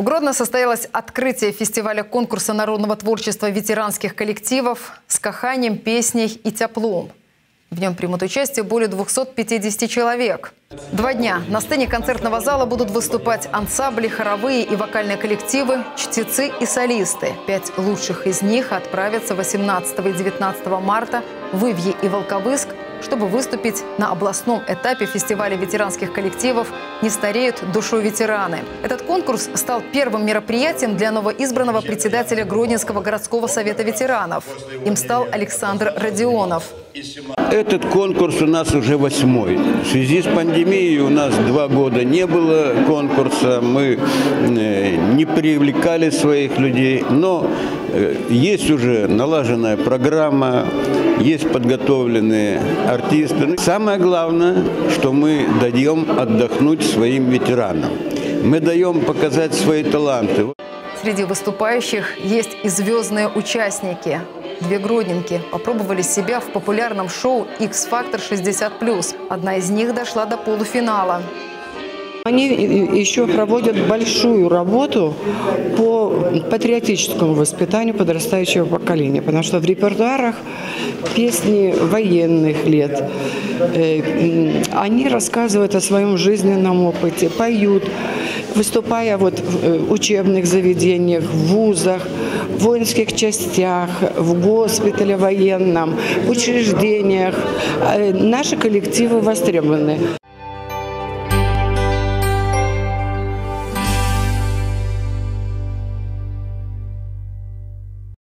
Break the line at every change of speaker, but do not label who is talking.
В Гродно состоялось открытие фестиваля конкурса народного творчества ветеранских коллективов с каханием, песней и теплом. В нем примут участие более 250 человек. Два дня на сцене концертного зала будут выступать ансамбли, хоровые и вокальные коллективы, чтецы и солисты. Пять лучших из них отправятся 18 и 19 марта в Ивье и Волковыск чтобы выступить на областном этапе фестиваля ветеранских коллективов «Не стареют душой ветераны». Этот конкурс стал первым мероприятием для новоизбранного председателя Гродненского городского совета ветеранов. Им стал Александр Родионов.
Этот конкурс у нас уже восьмой. В связи с пандемией у нас два года не было конкурса, мы э, не привлекали своих людей, но э, есть уже налаженная программа, есть подготовленные артисты. Самое главное, что мы даем отдохнуть своим ветеранам. Мы даем показать свои таланты.
Среди выступающих есть и звездные участники. Две гродненки попробовали себя в популярном шоу X-Factor 60+. Одна из них дошла до полуфинала.
Они еще проводят большую работу по патриотическому воспитанию подрастающего поколения, потому что в репертуарах песни военных лет. Э, они рассказывают о своем жизненном опыте, поют, выступая вот в э, учебных заведениях, в вузах, в воинских частях, в госпитале военном, в учреждениях. Э, наши коллективы востребованы.